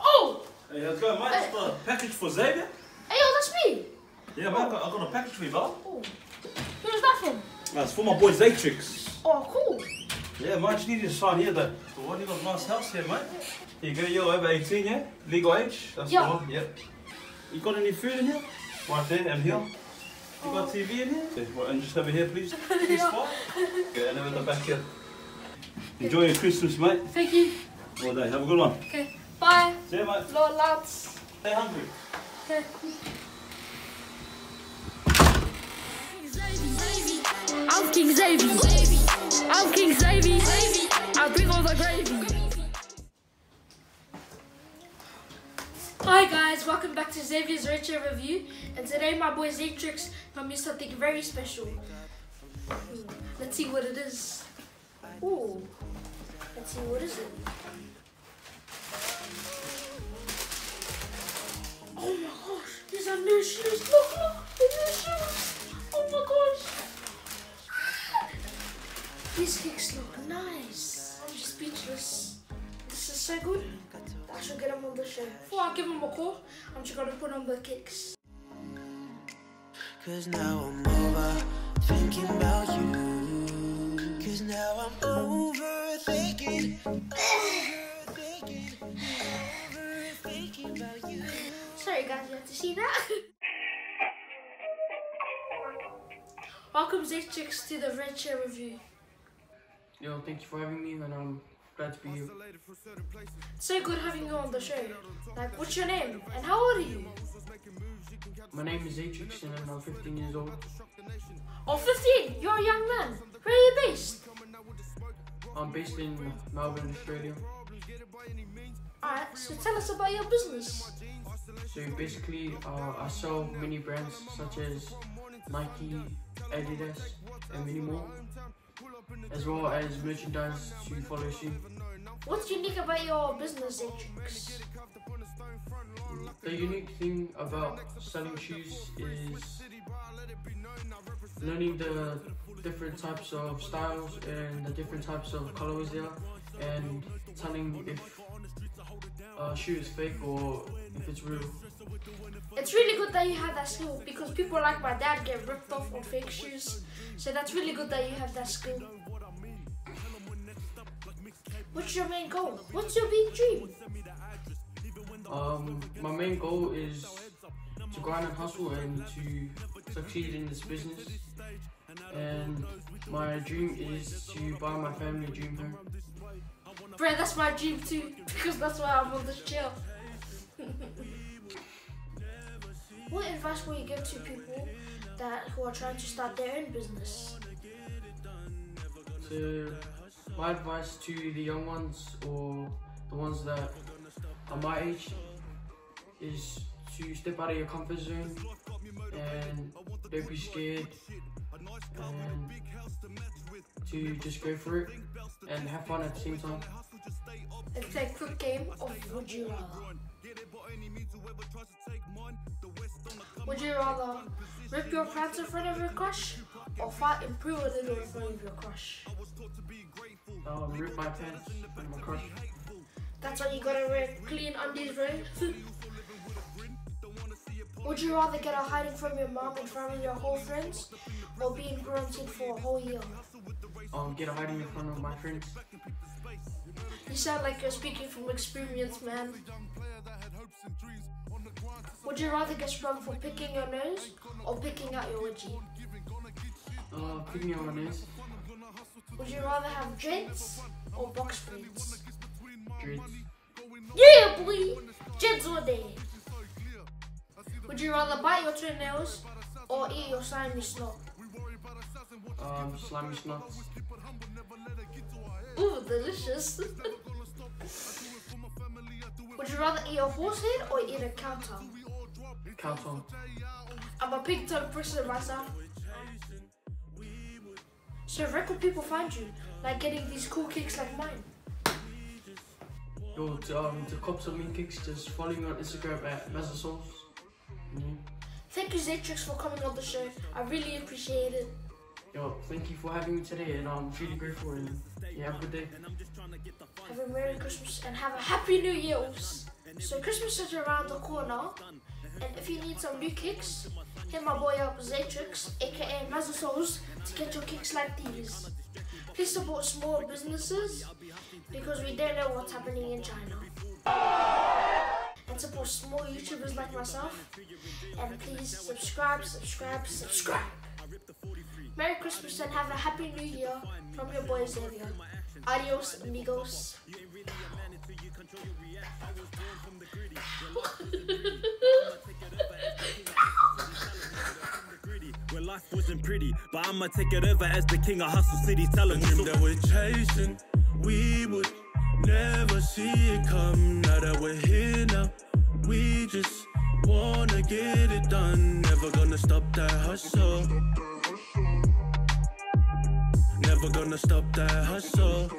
Oh! Hey, how's it going, mate? Just a package for Xavier. Hey, yo, that's me! Yeah, mate, I got, I got a package for you, brother. Oh. Who's that from? It's for my boy Zatrix. Oh, cool. Yeah, mate, just need you to sign here. The, the one you got a nice house here, mate. You go, you're over 18, yeah? Legal age. That's Yeah. the one, yep. You got any food in here? Right there and here. You got TV in here? Yeah, well, and just over here, please. Please, spot. Yeah, and over the back here. Enjoy your Christmas, mate. Thank you. Well done. Have a good one. Okay, bye. See you, mate. Lawd Lance. Stay hungry. Okay. I'm King Xavier. I'm King Xavier. I bring all the gravy. Hi guys, welcome back to Xavier's Red Chair Review. And today my boy Zatrix got me something very special. Hmm, Let's see what it is. Ooh. Let's see what is it. Oh my gosh, these are new shoes. Look, look, the new shoes. Oh my gosh. These kicks look nice. I'm speechless. This is so good. I should get him on the show. Before I give him a call, I'm just gonna put on the kicks. Cause now I'm over thinking about you. Cause now I'm overthinking, overthinking, overthinking about you. Sorry guys, you have to see that. Welcome Zatrix to the Red Chair Review. Yo, thank you for having me, and I'm glad to be here. So good having you on the show. Like, what's your name? And how old are you? My name is Atrix, and I'm 15 years old. Oh, 15! You're a young man. Where are you based? I'm based in Melbourne, Australia. Alright, so tell us about your business. So basically, uh, I sell many brands such as Nike, Adidas, and many more, as well as merchandise to follow suit. What's unique about your business, Zatrix? The unique thing about selling shoes is learning the different types of styles and the different types of colorways there, and telling if a shoe is fake or if it's real. It's really good that you have that skill because people like my dad get ripped off on fake shoes. So that's really good that you have that skill. What's your main goal? What's your big dream? Um, my main goal is to grind and hustle and to succeed in this business. And my dream is to buy my family a dream home. Bro, that's my dream too because that's why I'm on this chair. what advice will you give to people that who are trying to start their own business? So, my advice to the young ones or the ones that are my age is to step out of your comfort zone and don't be scared to just go for it and have fun at the same time. Let's play a quick game of Would You Rather. Would you rather rip your pants in front of your crush or fight and poo a little in front of your crush? Um, rip my pants and my crush. That's why you gotta wear clean undies, bro. Would you rather get a hiding from your mom and of your whole friends or be in quarantine for a whole year? Um, get a hiding in front of my friends. You sound like you're speaking from experience, man. Would you rather get sprung for picking your nose or picking out your wedgie? Uh, picking on my nose. Would you rather have dreads or box braids? Dreads. Yeah, boy! Dreads all day. Would you rather bite your toenails or eat your slimy snot? Um, slimy snots. Ooh, delicious. Would you rather eat a horse head or eat a cow tongue? Cow tongue. I'm a pig tongue person myself. So where could people find you? Like getting these cool kicks like mine? Yo, um, to cop some mean kicks, just follow me on Instagram at Mazasauce. Thank you, Zatrix, for coming on the show. I really appreciate it. Yo, thank you for having me today, and I'm really grateful. And yeah, have a good day. Have a Merry Christmas and have a Happy New Year. So Christmas is around the corner, and if you need some new kicks, hit my boy up Zatrix, aka Mazel Souls, to get your kicks like these. Please support small businesses because we don't know what's happening in China. And support small YouTubers like myself. And please subscribe, subscribe, subscribe. Merry Christmas and have a Happy New Year from your boy Xavier. Adios, amigos. Where life wasn't pretty, but I'ma take it over as the king of Hustle City. Dream that we're chasing, we would never see it come. Now that we're here now, we just wanna get it done. Never gonna stop that hustle. Never gonna stop that hustle.